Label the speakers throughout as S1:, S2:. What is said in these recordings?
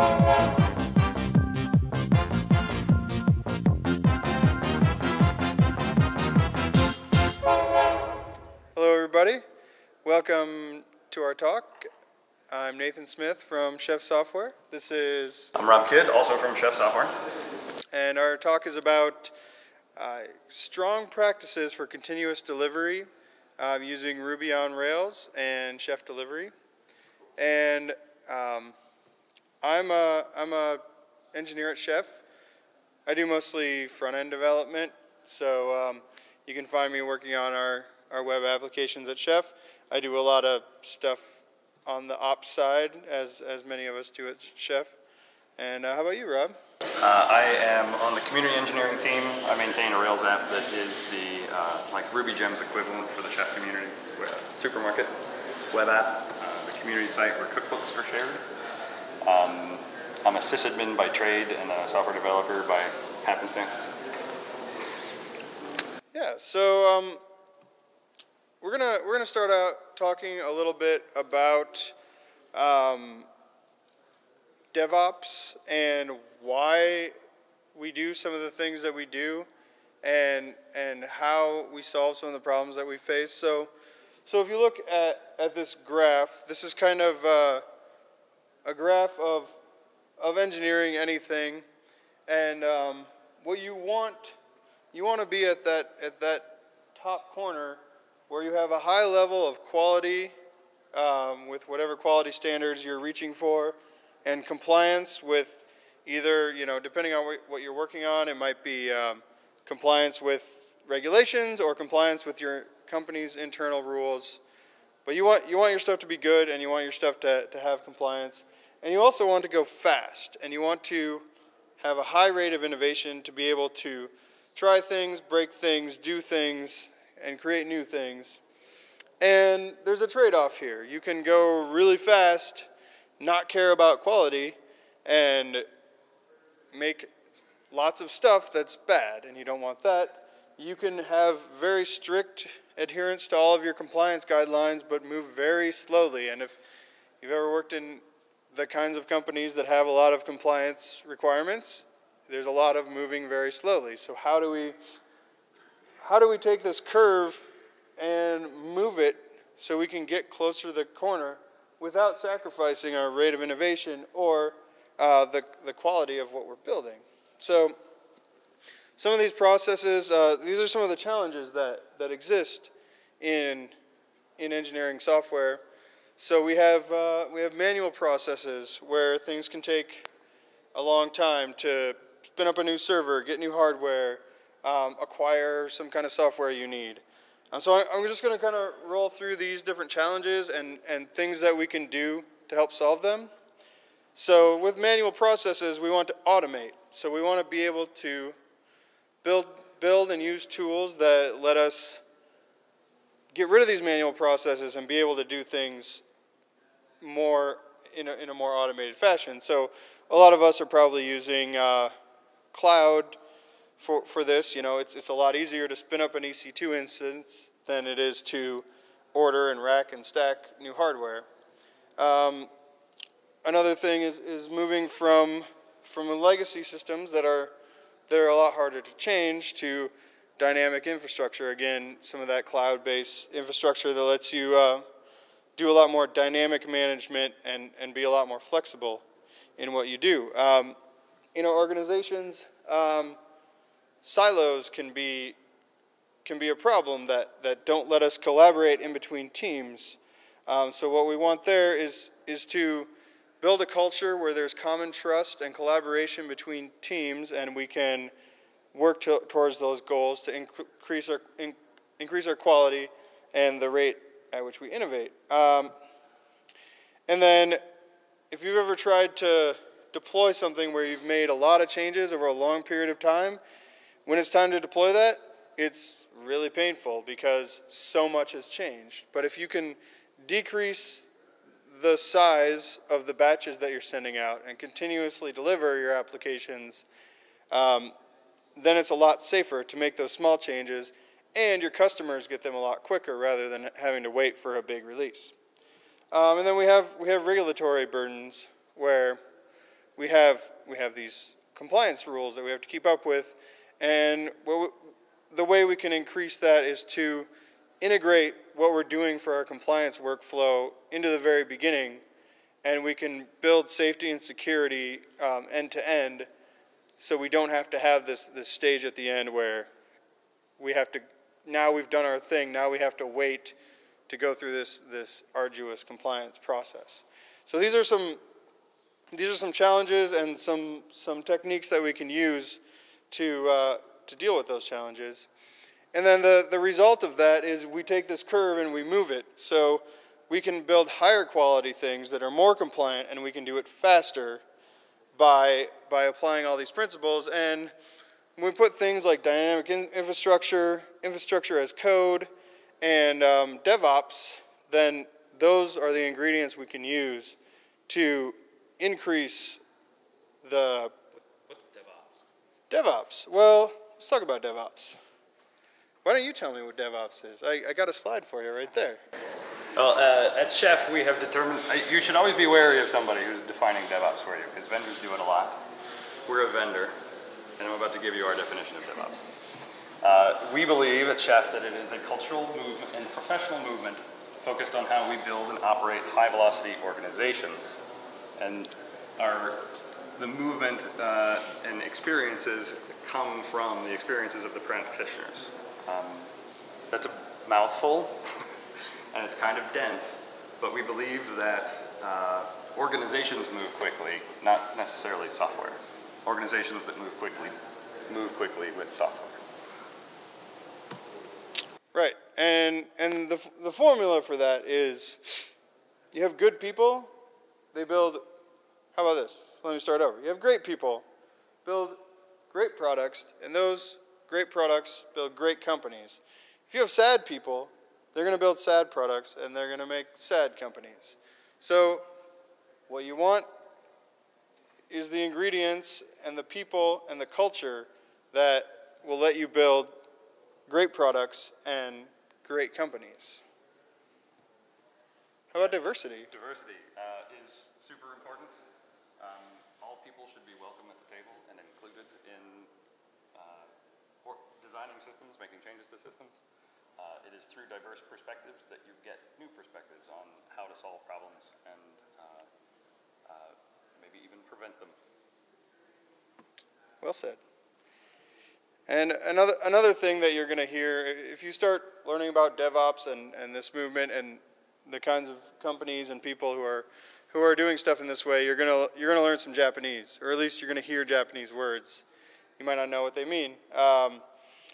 S1: Hello, everybody. Welcome to our talk. I'm Nathan Smith from Chef Software. This is,
S2: I'm Robb Kidd, also from Chef Software.
S1: and our talk is about uh, strong practices for continuous delivery uh, using Ruby on Rails and Chef Delivery. And um, I'm a I'm a engineer at Chef. I do mostly front end development, so um, you can find me working on our, our web applications at Chef. I do a lot of stuff on the ops side, as as many of us do at Chef. And uh, how about you, Robb?
S2: Uh, I am on the community engineering team. I maintain a Rails app that is the uh, like Ruby Gems equivalent for the chef community. Supermarket web app, uh, the community site where cookbooks are shared. Um, I'm a sysadmin by trade and a software developer by happenstance.
S1: Yeah, so um, we're gonna we're gonna start out talking a little bit about um, DevOps and why we do some of the things that we do, and and how we solve some of the problems that we face. So, so if you look at at this graph, this is kind of uh, a graph of of engineering anything, and um, what you want you want to be at that at that top corner where you have a high level of quality um, with whatever quality standards you're reaching for, and compliance with either you know depending on what you're working on, it might be um, compliance with regulations or compliance with your company's internal rules. But you want you want your stuff to be good, and you want your stuff to, to have compliance, and you also want to go fast, and you want to have a high rate of innovation to be able to try things, break things, do things, and create new things. And there's a trade off here. You can go really fast, not care about quality, and make lots of stuff that's bad, and you don't want that. You can have very strict adherence to all of your compliance guidelines, but move very slowly. And if you've ever worked in the kinds of companies that have a lot of compliance requirements, there's a lot of moving very slowly. So how do we how do we take this curve and move it so we can get closer to the corner without sacrificing our rate of innovation or uh, the, the quality of what we're building? So some of these processes, uh, these are some of the challenges that, that exist in, in engineering software. So we have, uh, we have manual processes where things can take a long time to spin up a new server, get new hardware, um, acquire some kind of software you need. So I'm just going to kind of roll through these different challenges and, and things that we can do to help solve them. So with manual processes, we want to automate. So we want to be able to build, build and use tools that let us get rid of these manual processes and be able to do things more in a, in a more automated fashion. So a lot of us are probably using uh, cloud for, for this. You know, it's, it's a lot easier to spin up an EC2 instance than it is to order and rack and stack new hardware. Um, another thing is, is moving from, from legacy systems that are, that are a lot harder to change to dynamic infrastructure. Again, some of that cloud-based infrastructure that lets you uh, do a lot more dynamic management and, and be a lot more flexible in what you do. Um, in our organizations, um, silos can be can be a problem that, that don't let us collaborate in between teams. Um, so what we want there is is to build a culture where there's common trust and collaboration between teams, and we can work to, towards those goals to increase our in, increase our quality and the rate at which we innovate. Um, and then, if you've ever tried to deploy something where you've made a lot of changes over a long period of time, when it's time to deploy that, it's really painful because so much has changed. But if you can decrease the size of the batches that you're sending out and continuously deliver your applications, um, then it's a lot safer to make those small changes and your customers get them a lot quicker rather than having to wait for a big release. Um, and then we have, we have regulatory burdens where we have we have these compliance rules that we have to keep up with, and we, the way we can increase that is to integrate what we're doing for our compliance workflow into the very beginning, and we can build safety and security um, end to end, so we don't have to have this this stage at the end where we have to now we've done our thing. Now we have to wait to go through this this arduous compliance process. So these are some these are some challenges and some some techniques that we can use to uh, to deal with those challenges. And then the, the result of that is we take this curve and we move it. So we can build higher quality things that are more compliant and we can do it faster by, by applying all these principles. And we put things like dynamic infrastructure, infrastructure as code, and um, DevOps, then those are the ingredients we can use to increase the.
S2: What's DevOps?
S1: DevOps. Well, let's talk about DevOps. Why don't you tell me what DevOps is? I, I got a slide for you right there.
S2: Well, uh, at Chef, we have determined, uh, you should always be wary of somebody who's defining DevOps for you, because vendors do it a lot. We're a vendor, and I'm about to give you our definition of DevOps. Uh, we believe at Chef that it is a cultural movement and professional movement focused on how we build and operate high velocity organizations. And our, the movement uh, and experiences come from the experiences of the practitioners. Um, that's a mouthful, and it's kind of dense, but we believe that uh, organizations move quickly, not necessarily software. Organizations that move quickly move quickly with software.
S1: Right, and and the the formula for that is, you have good people, they build. How about this? Let me start over. You have great people, build great products, and those great products build great companies. If you have sad people, they're going to build sad products and they're going to make sad companies. So, what you want is the ingredients and the people and the culture that will let you build great products and great companies. How about diversity?
S2: Diversity uh, is super important. Um, all people should be welcome at the table and included in uh, designing systems, making changes to systems. Uh, it is through diverse perspectives that you get new perspectives on how to solve problems and uh, uh, maybe even prevent them.
S1: Well said. And another, another thing that you're going to hear, if you start learning about DevOps and, and this movement and the kinds of companies and people who are, who are doing stuff in this way, you're going to, you're going to learn some Japanese, or at least you're going to hear Japanese words. You might not know what they mean. Um,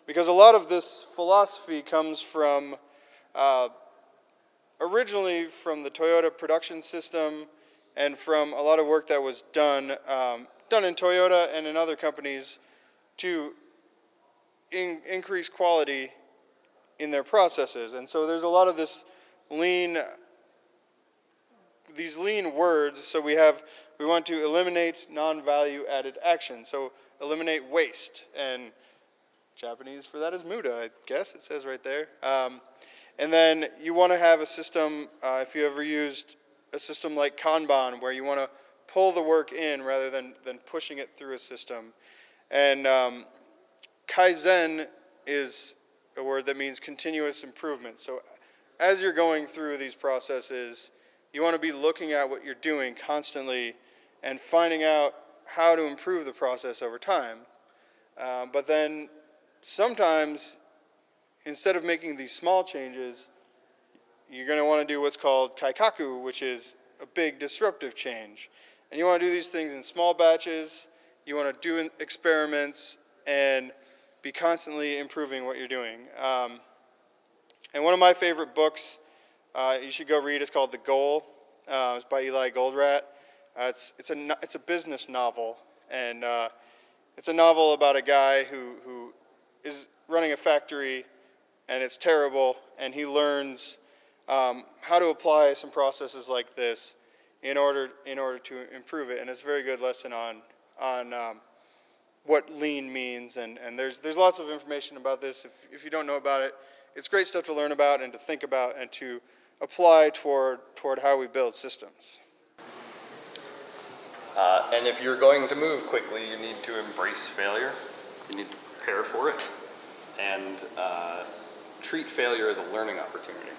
S1: because a lot of this philosophy comes from uh, originally from the Toyota production system and from a lot of work that was done, um, done in Toyota and in other companies to in, increase quality in their processes. And so there's a lot of this lean, these lean words. So we have, we want to eliminate non-value added action. So eliminate waste. And Japanese for that is muda, I guess it says right there. Um, and then you want to have a system, uh, if you ever used a system like Kanban, where you want to pull the work in rather than, than pushing it through a system. And um, Kaizen is a word that means continuous improvement. So as you're going through these processes, you want to be looking at what you're doing constantly and finding out how to improve the process over time. Um, but then sometimes, instead of making these small changes, you're going to want to do what's called kaikaku, which is a big disruptive change. And you want to do these things in small batches. You want to do experiments and be constantly improving what you're doing. Um, and one of my favorite books uh, you should go read is called The Goal. Uh, it's by Eli Goldratt. Uh, it's, it's, a, it's a business novel, and uh, it's a novel about a guy who, who is running a factory and it's terrible, and he learns um, how to apply some processes like this in order, in order to improve it. And it's a very good lesson on, on um, what lean means, and, and there's, there's lots of information about this. If, if you don't know about it, it's great stuff to learn about and to think about and to apply toward, toward how we build systems.
S2: Uh, and if you're going to move quickly, you need to embrace failure. You need to prepare for it and uh, treat failure as a learning opportunity.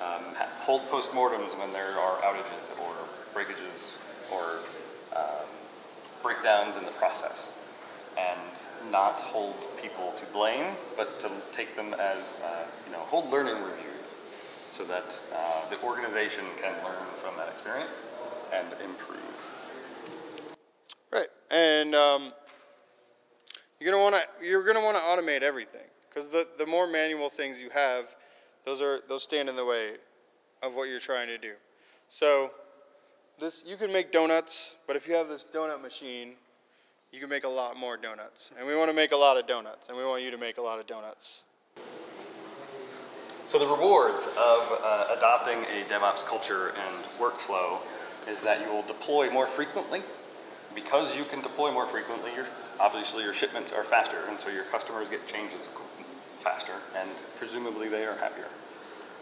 S2: Um, hold postmortems when there are outages or breakages or um, breakdowns in the process, and not hold people to blame, but to take them as uh, you know, hold learning reviews, so that uh, the organization can learn from that experience and improve.
S1: Right, and um, you're gonna want to you're gonna want to automate everything because the the more manual things you have, those are those stand in the way of what you're trying to do. So this you can make donuts, but if you have this donut machine, you can make a lot more donuts, and we want to make a lot of donuts, and we want you to make a lot of donuts.
S2: So the rewards of uh, adopting a DevOps culture and workflow is that you will deploy more frequently. Because you can deploy more frequently, obviously your shipments are faster, and so your customers get changes faster, and presumably they are happier.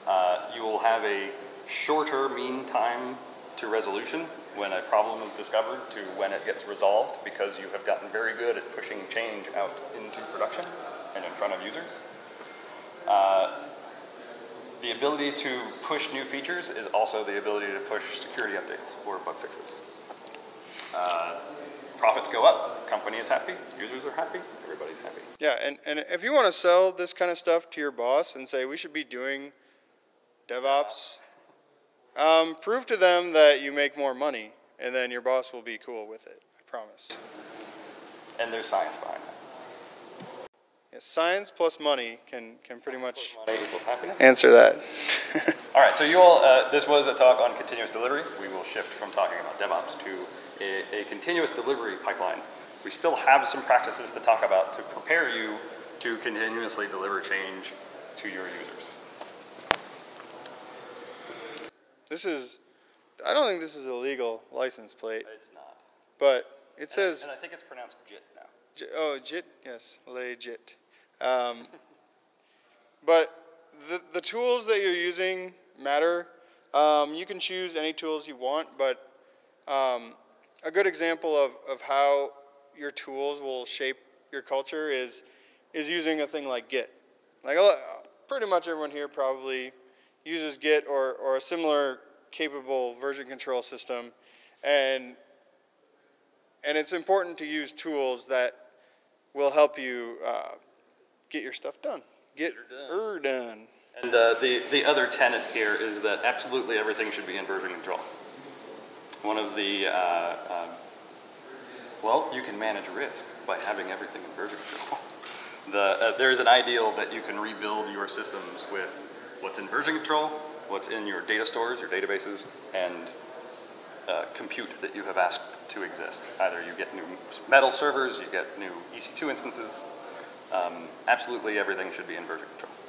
S2: Uh, you will have a shorter mean time to resolution when a problem is discovered to when it gets resolved because you have gotten very good at pushing change out into production and in front of users. Uh, the ability to push new features is also the ability to push security updates or bug fixes. Uh, profits go up, company is happy, users are happy, everybody's happy.
S1: Yeah, and, and if you want to sell this kind of stuff to your boss and say we should be doing DevOps, um, prove to them that you make more money, and then your boss will be cool with it. I promise.
S2: And there's science behind that.
S1: Yeah, science plus money can can pretty much
S2: Money equals happiness.
S1: answer that.
S2: All right, so you all, uh, this was a talk on continuous delivery. We will shift from talking about DevOps to a, a continuous delivery pipeline. We still have some practices to talk about to prepare you to continuously deliver change to your users.
S1: this is, I don't think this is a legal license plate,
S2: It's not.
S1: but it says
S2: And I think it's pronounced JIT now.
S1: J- oh, JIT, yes, legit. Um, but the, the tools that you're using matter. Um, you can choose any tools you want, but um, a good example of, of how your tools will shape your culture is, is using a thing like Git. Like pretty much everyone here probably uses Git or, or a similar capable version control system. And and it's important to use tools that will help you uh, get your stuff done. Get er done.
S2: And uh, the, the other tenet here is that absolutely everything should be in version control. One of the, uh, um, well, you can manage risk by having everything in version control. The, uh, there's an ideal that you can rebuild your systems with what's in version control, what's in your data stores, your databases, and uh, compute that you have asked to exist. Either you get new metal servers, you get new EC2 instances. Um, absolutely everything should be in version control.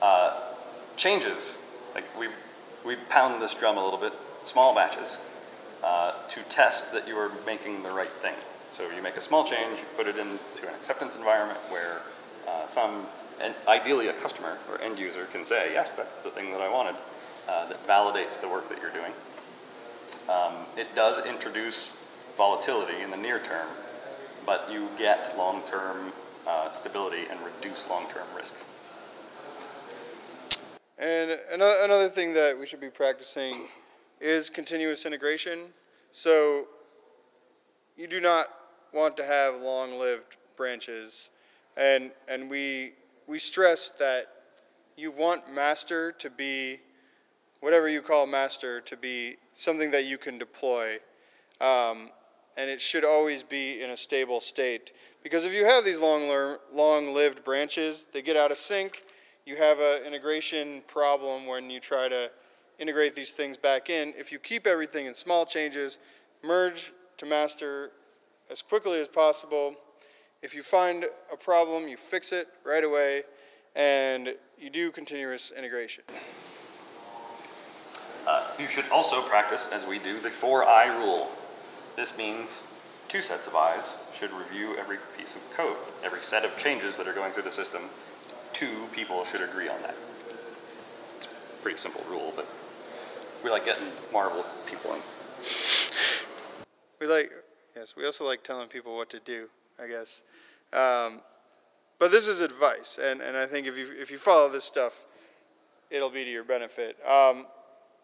S2: Uh, changes, like we we pound this drum a little bit, small batches, uh, to test that you are making the right thing. So you make a small change, you put it into an acceptance environment where uh, some, and ideally a customer or end user can say, yes, that's the thing that I wanted, uh, that validates the work that you're doing. Um, it does introduce volatility in the near term, but you get long-term uh, stability and reduce long-term risk.
S1: And another, another thing that we should be practicing is continuous integration. So you do not want to have long-lived branches, and and we we stress that you want master to be whatever you call master to be something that you can deploy. Um, and it should always be in a stable state. Because if you have these long, long-lived branches, they get out of sync. You have an integration problem when you try to integrate these things back in. If you keep everything in small changes, merge to master as quickly as possible. If you find a problem, you fix it right away, and you do continuous integration.
S2: Uh, you should also practice, as we do, the four I rule. This means two sets of eyes should review every piece of code, every set of changes that are going through the system. Two people should agree on that. It's a pretty simple rule, but we like getting Marvel people in.
S1: We like, yes, we also like telling people what to do, I guess. Um, but this is advice, and, and I think if you if you follow this stuff, it'll be to your benefit. Um,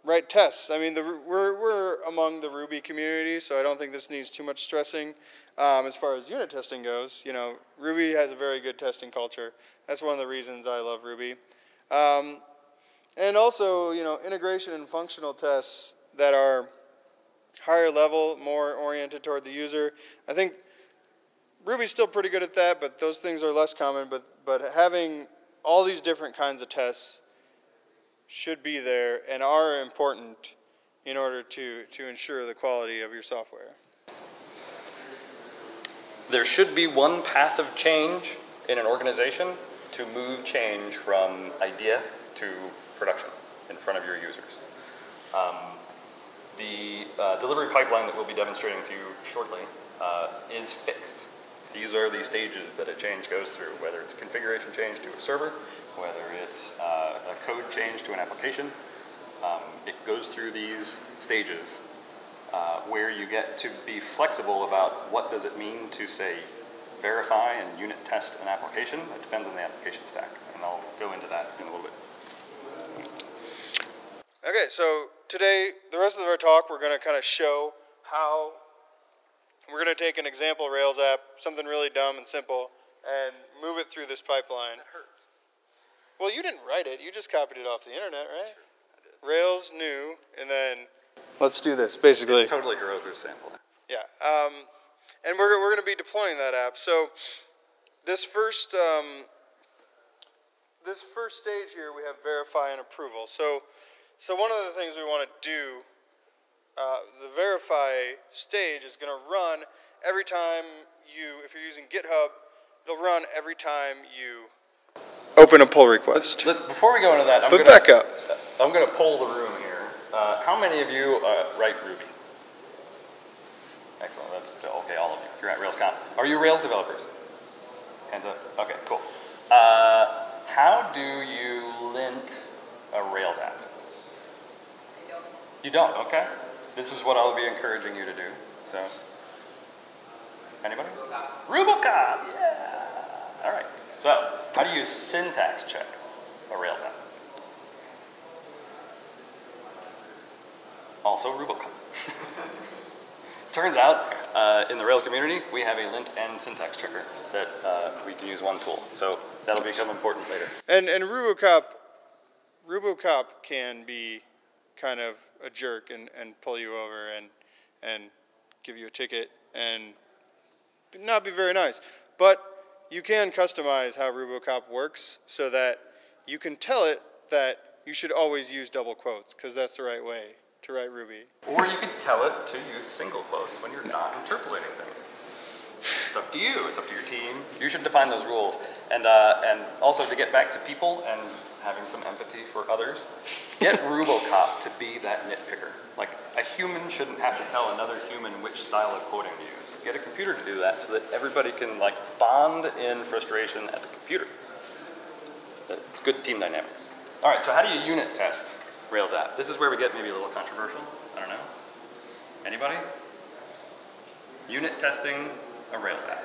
S1: write tests. I mean, the, we're we're among the Ruby community, so I don't think this needs too much stressing. Um, as far as unit testing goes, you know, Ruby has a very good testing culture. That's one of the reasons I love Ruby. Um, and also, you know, integration and functional tests that are higher level, more oriented toward the user. I think Ruby's still pretty good at that, but those things are less common. But but having all these different kinds of tests should be there and are important in order to to ensure the quality of your software.
S2: There should be one path of change in an organization to move change from idea to production in front of your users. Um, the uh, delivery pipeline that we'll be demonstrating to you shortly uh, is fixed. These are the stages that a change goes through, whether it's a configuration change to a server, whether it's uh, a code change to an application. Um, it goes through these stages uh, where you get to be flexible about what does it mean to say verify and unit test an application. It depends on the application stack, and I'll go into that in a little bit.
S1: Okay, so today, the rest of our talk, we're going to kind of show how we're going to take an example Rails app, something really dumb and simple, and move it through this pipeline.
S2: That hurts.
S1: Well, you didn't write it, you just copied it off the internet, right? Rails new, and then let's do this, basically.
S2: It's totally Heroku's sample.
S1: Yeah, um, and we're, we're going to be deploying that app. So this first um, this first stage here, we have verify and approval. So so one of the things we want to do, uh, the verify stage is going to run every time you, if you're using GitHub, it'll run every time you open a pull request.
S2: Let- Before we go into that, I'm
S1: But
S2: gonna,
S1: back up.
S2: I'm going to poll the room here. Uh, how many of you uh, write Ruby? Excellent. That's okay. All of you. You're at RailsConf. Are you Rails developers? Hands up. Okay. Cool. Uh, how do you lint a Rails app? I don't. You don't. Okay. This is what I'll be encouraging you to do. So, anybody? Rubocop. Yeah. All right. So, how do you syntax check a Rails app? Also Rubocop. Turns out, uh, in the Rails community, we have a lint and syntax checker that uh, we can use one tool. So that'll become important later.
S1: And and RuboCop, RuboCop can be kind of a jerk and, and pull you over and and give you a ticket and not be very nice. But you can customize how RuboCop works so that you can tell it that you should always use double quotes because that's the right way to write Ruby.
S2: Or you can tell it to use single quotes when you're not interpolating things. It's up to you. It's up to your team. You should define those rules. And uh, and also to get back to people and having some empathy for others, get Rubocop to be that nitpicker. Like a human shouldn't have to tell another human which style of quoting to use. Get a computer to do that so that everybody can like bond in frustration at the computer. It's good team dynamics. All right. So how do you unit test Rails app? This is where we get maybe a little controversial. I don't know. Anybody? Unit testing a Rails app.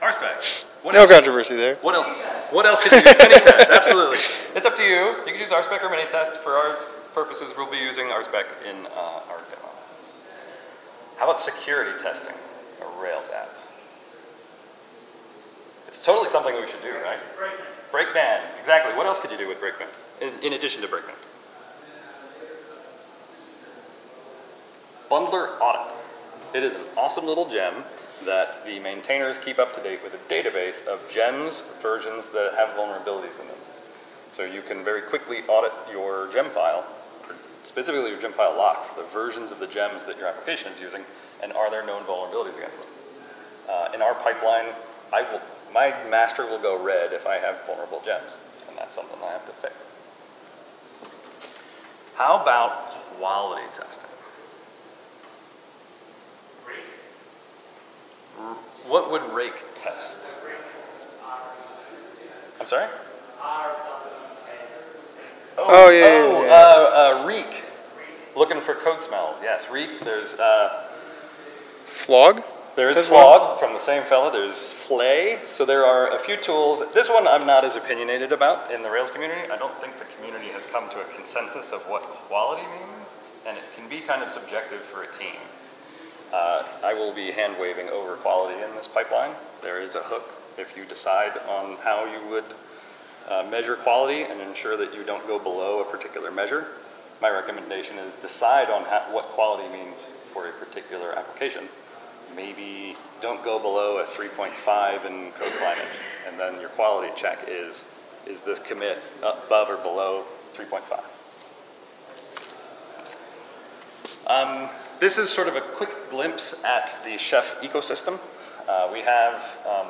S2: RSpec. What
S1: No
S2: else?
S1: controversy there.
S2: What else? What else could you use? Minitest, absolutely. It's up to you. You can use RSpec or Minitest. For our purposes, we'll be using RSpec in uh, our demo. How about security testing a Rails app? It's totally something we should do, right? Brakeman. Exactly. What else could you do with Brakeman in, in addition to Brakeman? Bundler Audit. It is an awesome little gem that the maintainers keep up to date with a database of gems versions that have vulnerabilities in them. So you can very quickly audit your gem file, specifically your gem file lock the versions of the gems that your application is using, and are there known vulnerabilities against them. Uh, in our pipeline, I will, my master will go red if I have vulnerable gems, and that's something I have to fix. How about quality testing? What would rake test? I'm sorry?
S1: Oh, yeah, yeah,
S2: Oh, uh, uh, reek. Looking for code smells. Yes, reek. There's uh,
S1: Flog?
S2: There is
S1: As
S2: Flog from the same fella. There's Flay. So there are a few tools. This one I'm not as opinionated about in the Rails community. I don't think the community has come to a consensus of what quality means, and it can be kind of subjective for a team. Uh, I will be hand waving over quality in this pipeline. There is a hook if you decide on how you would uh, measure quality and ensure that you don't go below a particular measure. My recommendation is decide on how, what quality means for a particular application. Maybe don't go below a 3.5 in code climate, and then your quality check is, is this commit above or below 3.5? Um, this is sort of a quick glimpse at the Chef ecosystem. Uh, we have um,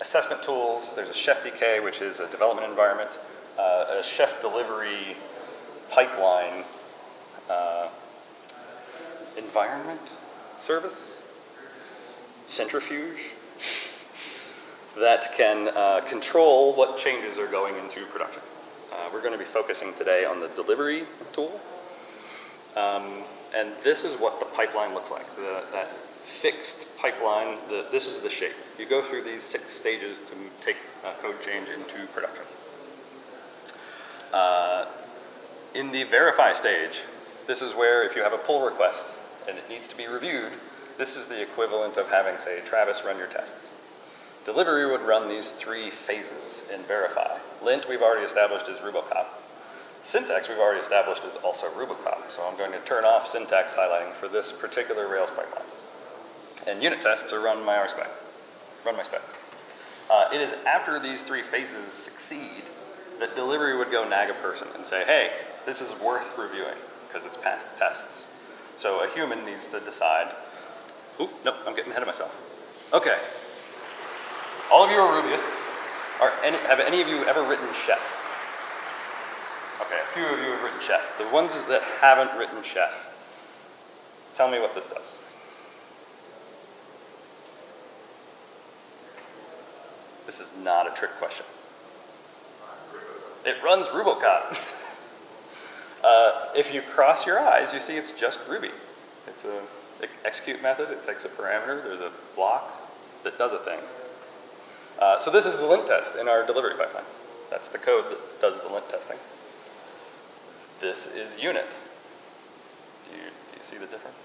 S2: assessment tools. There's a Chef DK, which is a development environment, uh, a Chef delivery pipeline uh, environment service, centrifuge, that can uh, control what changes are going into production. Uh, we're going to be focusing today on the delivery tool. Um, and this is what the pipeline looks like, the, that fixed pipeline, the, this is the shape. You go through these six stages to take a code change into production. Uh, in the verify stage, this is where if you have a pull request and it needs to be reviewed, this is the equivalent of having, say, Travis run your tests. Delivery would run these three phases in verify. Lint we've already established is Rubocop. Syntax we've already established is also Rubocop, so I'm going to turn off syntax highlighting for this particular Rails pipeline. And unit tests are run my RSpec, run my specs. Uh, it is after these three phases succeed that delivery would go nag a person and say, hey, this is worth reviewing because it's passed tests. So a human needs to decide, oop, nope, I'm getting ahead of myself. Okay. All of you are Rubyists. Are any, have any of you ever written Chef? Okay, a few of you have written Chef. The ones that haven't written Chef, tell me what this does. This is not a trick question. It runs Rubocop. uh, if you cross your eyes, you see it's just Ruby. It's a execute method. It takes a parameter. There's a block that does a thing. Uh, so this is the lint test in our delivery pipeline. That's the code that does the lint testing. This is unit. Do you, do you see the difference?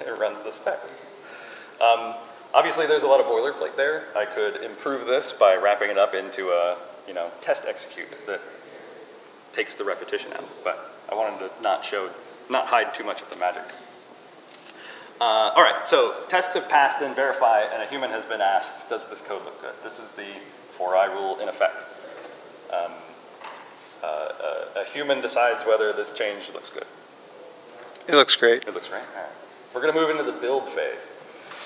S2: it runs the spec. Um, obviously, there's a lot of boilerplate there. I could improve this by wrapping it up into a you know test execute that takes the repetition out. But I wanted to not show, not hide too much of the magic. Uh, all right, so tests have passed and verify, and a human has been asked, does this code look good? This is the for-I rule in effect. Um, uh, a, a, human decides whether this change looks good.
S1: It looks great.
S2: It looks great. All right. We're going to move into the build phase.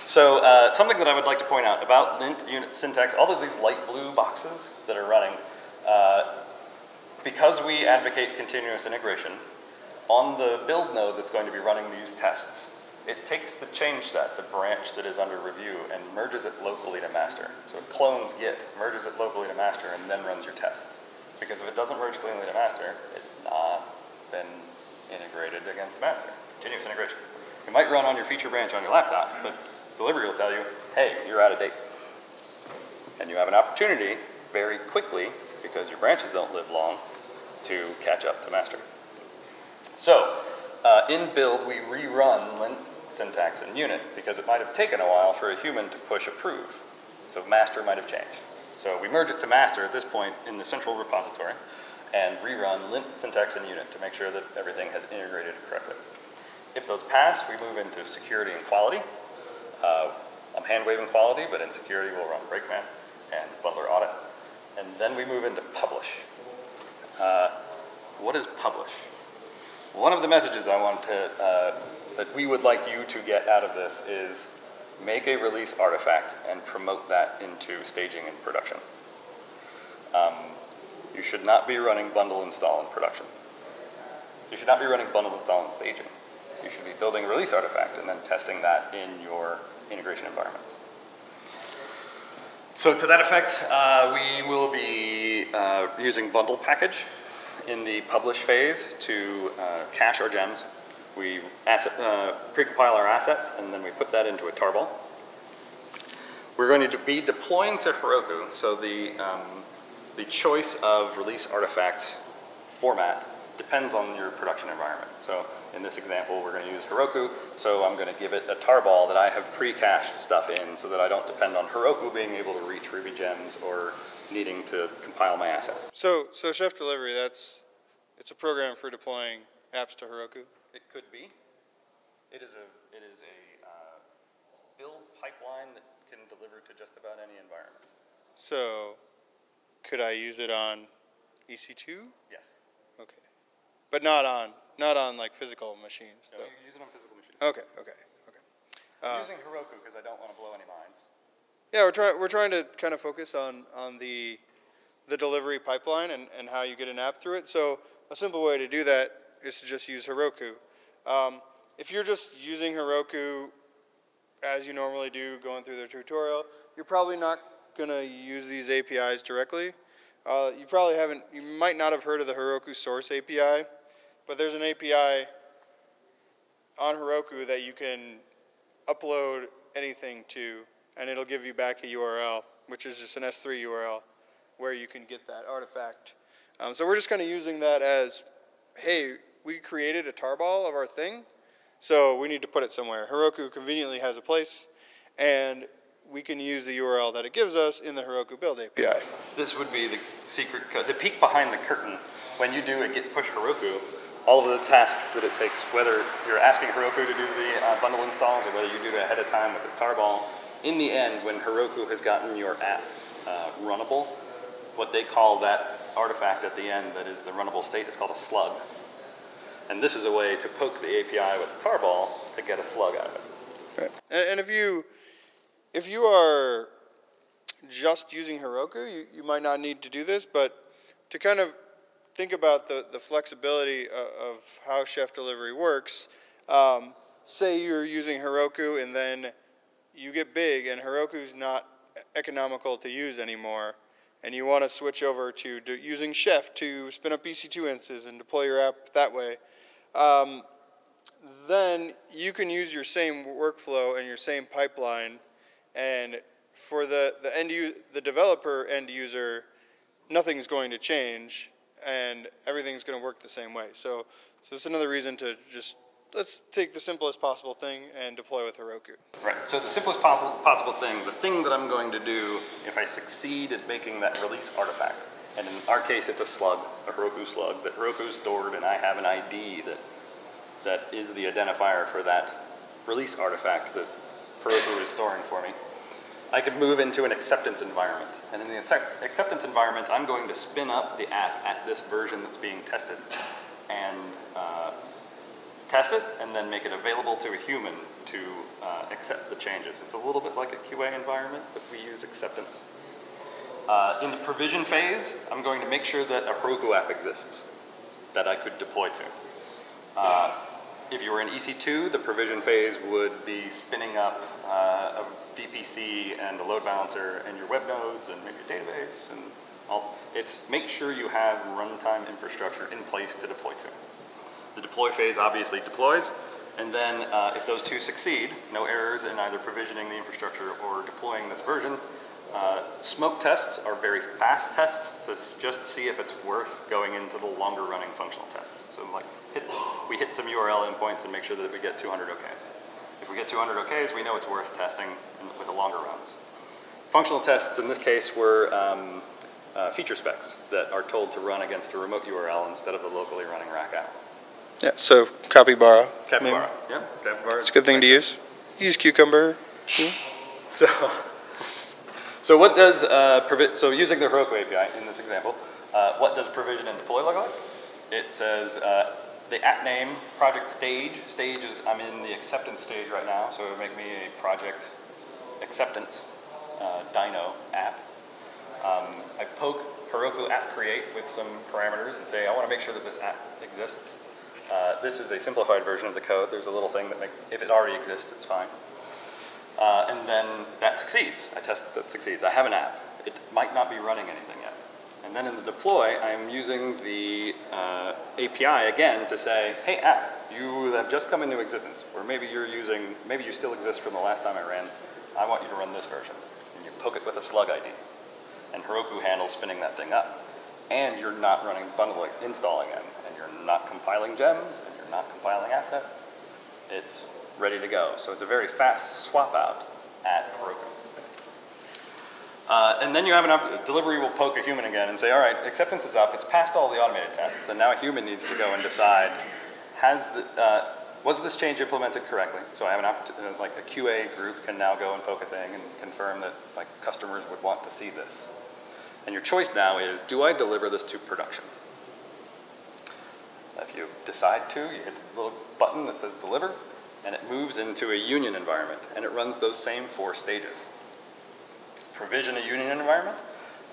S2: So uh, something that I would like to point out about lint unit syntax, all of these light blue boxes that are running, uh, because we advocate continuous integration, on the build node that's going to be running these tests, it takes the change set, the branch that is under review, and merges it locally to master. So it clones Git, merges it locally to master, and then runs your tests. Because if it doesn't merge cleanly to master, it's not been integrated against the master. Continuous integration. It might run on your feature branch on your laptop, but delivery will tell you, hey, you're out of date. And you have an opportunity very quickly, because your branches don't live long, to catch up to master. So, uh, in build, we rerun lint syntax and unit because it might have taken a while for a human to push approve. So master might have changed. So we merge it to master at this point in the central repository and rerun lint syntax and unit to make sure that everything has integrated correctly. If those pass, we move into security and quality. Uh, I'm hand waving quality, but in security we'll run Brakeman and Bundler audit. And then we move into publish. Uh, what is publish? One of the messages I want to, uh, that we would like you to get out of this is make a release artifact and promote that into staging and production. Um, you should not be running bundle install in production. You should not be running bundle install in staging. You should be building a release artifact and then testing that in your integration environments. So to that effect, uh, we will be uh, using bundle package in the publish phase to uh, cache our gems. We asset, uh, precompile our assets, and then we put that into a tarball. We're going to be deploying to Heroku, so the, um, the choice of release artifact format depends on your production environment. So in this example, we're going to use Heroku, so I'm going to give it a tarball that I have pre-cached stuff in so that I don't depend on Heroku being able to reach Ruby gems or needing to compile my assets.
S1: So, so Chef Delivery, that's, it's a program for deploying apps to Heroku?
S2: It could be. It is a, it is a uh, build pipeline that can deliver to just about any environment.
S1: So, could I use it on EC2?
S2: Yes.
S1: Okay. But not on, not on like physical machines,
S2: No,
S1: though?
S2: you can use it on physical machines.
S1: Okay, okay, okay.
S2: I'm
S1: Uh,
S2: using Heroku because I don't want to blow any minds.
S1: Yeah, we're trying, we're trying to kind of focus on, on the, the delivery pipeline and, and how you get an app through it. So a simple way to do that is to just use Heroku. Um, if you're just using Heroku as you normally do, going through their tutorial, you're probably not going to use these APIs directly. Uh, you probably haven't, you might not have heard of the Heroku Source API, but there's an API on Heroku that you can upload anything to, and it'll give you back a URL, which is just an S3 URL, where you can get that artifact. Um, so we're just kind of using that as, hey, we created a tarball of our thing, so we need to put it somewhere. Heroku conveniently has a place, and we can use the URL that it gives us in the Heroku build API.
S2: This would be the secret code, the peek behind the curtain. When you do a git push Heroku, all of the tasks that it takes, whether you're asking Heroku to do the uh, bundle installs or whether you do it ahead of time with this tarball, in the end, when Heroku has gotten your app uh, runnable, what they call that artifact at the end that is the runnable state is called a slug. And this is a way to poke the API with a tarball to get a slug out of it.
S1: Right. And, if you if you are just using Heroku, you, you might not need to do this, but to kind of think about the, the flexibility of, of how Chef Delivery works, um, say you're using Heroku and then you get big and Heroku's not economical to use anymore, and you want to switch over to do, using Chef to spin up EC2 instances and deploy your app that way. Um, then you can use your same workflow and your same pipeline and for the, the end u- the developer end user nothing's going to change and everything's going to work the same way so so this is another reason to just let's take the simplest possible thing and deploy with Heroku
S2: Right. So the simplest po- possible thing, the thing that I'm going to do if I succeed at making that release artifact, and in our case it's a slug, a Heroku slug that Heroku stored, and I have an ID that that is the identifier for that release artifact that Heroku is storing for me. I could move into an acceptance environment, and in the accept- acceptance environment, I'm going to spin up the app at this version that's being tested, and uh, test it, and then make it available to a human to uh, accept the changes. It's a little bit like a QA environment, but we use acceptance. Uh, in the provision phase, I'm going to make sure that a Heroku app exists that I could deploy to. Uh, if you were in EC2, the provision phase would be spinning up uh, a VPC and a load balancer and your web nodes and maybe a database and all. It's make sure you have runtime infrastructure in place to deploy to. The deploy phase obviously deploys, and then uh, if those two succeed, no errors in either provisioning the infrastructure or deploying this version, uh, smoke tests are very fast tests to just see if it's worth going into the longer running functional tests. So like hit, we hit some URL endpoints and make sure that we get 200 OKs. If we get 200 OKs, we know it's worth testing in- with the longer runs. Functional tests in this case were um, uh, feature specs that are told to run against a remote URL instead of the locally running rack app.
S1: yeah so capybara maybe.
S2: Capybara, yeah, Capybara.
S1: it's a good thing to use use cucumber
S2: So, so what does uh, so using the Heroku API in this example, uh, what does provision and deploy look like? It says uh, the app name, project stage. Stage is I'm in the acceptance stage right now, so it would make me a project acceptance uh, Dino app. Um, I poke Heroku app create with some parameters and say I want to make sure that this app exists. Uh, this is a simplified version of the code. There's a little thing that make, if it already exists, it's fine. Uh, and then that succeeds. I test that succeeds. I have an app. It might not be running anything yet. And then in the deploy, I'm using the uh, API again to say, hey app, you have just come into existence, or maybe you're using, maybe you still exist from the last time I ran, I want you to run this version. And you poke it with a slug ID. And Heroku handles spinning that thing up. And you're not running bundling, installing them, and you're not compiling gems, and you're not compiling assets. It's ready to go. So it's a very fast swap out at Heroku. Uh, and then you have an delivery will poke a human again and say, all right, acceptance is up. It's passed all the automated tests, and now a human needs to go and decide, has the, uh, was this change implemented correctly? So I have an opportunity, like a QA group can now go and poke a thing and confirm that like customers would want to see this. And your choice now is, do I deliver this to production? If you decide to, you hit the little button that says deliver, and it moves into a union environment, and it runs those same four stages provision a union environment,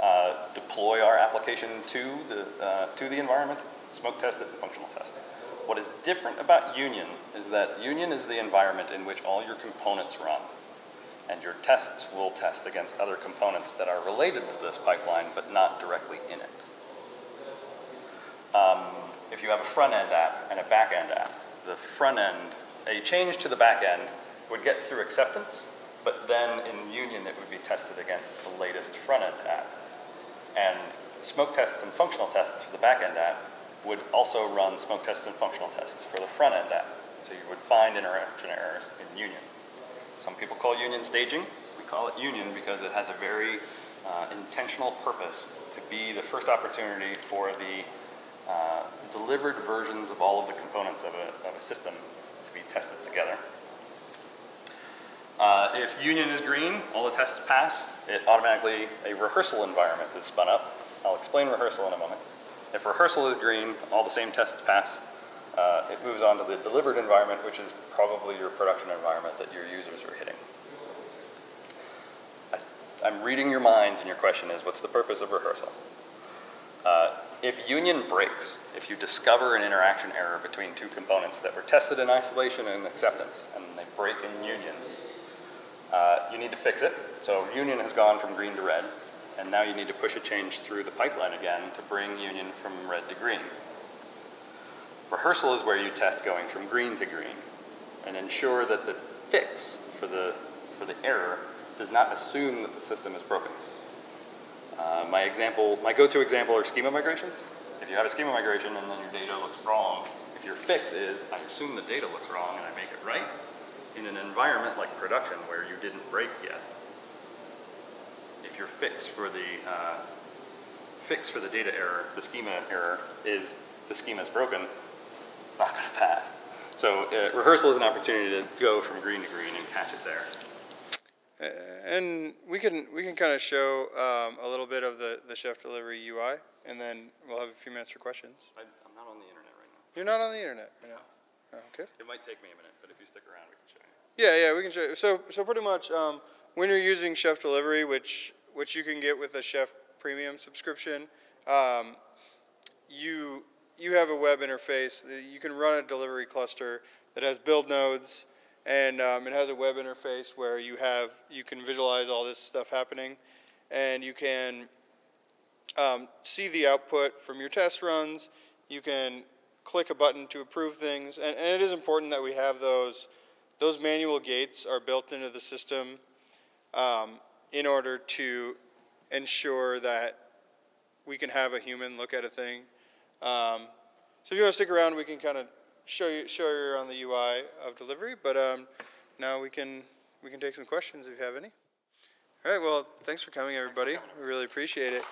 S2: uh, deploy our application to the, uh, to the environment, smoke test it, and functional test. What is different about Union is that Union is the environment in which all your components run. And your tests will test against other components that are related to this pipeline, but not directly in it. Um, if you have a front end app and a back end app, the front end, a change to the back end would get through acceptance, but then in Union, it would be tested against the latest front-end app. And smoke tests and functional tests for the back-end app would also run smoke tests and functional tests for the front-end app. So you would find interaction errors in Union. Some people call Union staging. We call it Union because it has a very uh, intentional purpose to be the first opportunity for the uh, delivered versions of all of the components of a, of a system be tested together. Uh, if union is green, all the tests pass, it automatically, a rehearsal environment is spun up. I'll explain rehearsal in a moment. If rehearsal is green, all the same tests pass. Uh, it moves on to the delivered environment, which is probably your production environment that your users are hitting. I, am reading your minds, and your question is, what's the purpose of rehearsal? Uh, if union breaks, if you discover an interaction error between two components that were tested in isolation and acceptance, and they break in union, uh, you need to fix it. So union has gone from green to red, and now you need to push a change through the pipeline again to bring union from red to green. Rehearsal is where you test going from green to green and ensure that the fix for the, for the error does not assume that the system is broken. Uh, my example, my go-to example are schema migrations. If you have a schema migration and then your data looks wrong, if your fix is, I assume the data looks wrong and I make it right, in an environment like production where you didn't break yet, if your fix for the uh, fix for the data error, the schema error, is the schema is broken, it's not going to pass. So uh, rehearsal is an opportunity to go from green to green and catch it there.
S1: And we can we can kind of show um, a little bit of the, the chef delivery UI, and then we'll have a few minutes for questions.
S2: I, am not on the internet right now.
S1: You're not on the internet right now. Oh, okay.
S2: It might take me a minute, but if you stick around, we can show you.
S1: Yeah, yeah, we can show. You. So, so pretty much, um, when you're using Chef Delivery, which which you can get with a Chef Premium subscription, um, you you have a web interface. You can run a delivery cluster that has build nodes, and um, it has a web interface where you have you can visualize all this stuff happening, and you can um, see the output from your test runs. You can click a button to approve things, and, and it is important that we have those those manual gates are built into the system um, in order to ensure that we can have a human look at a thing. Um, so if you want to stick around, we can kind of show you show you on the UI of delivery. But um, now we can we can take some questions if you have any. All right. Well, thanks for coming, everybody. We really appreciate it.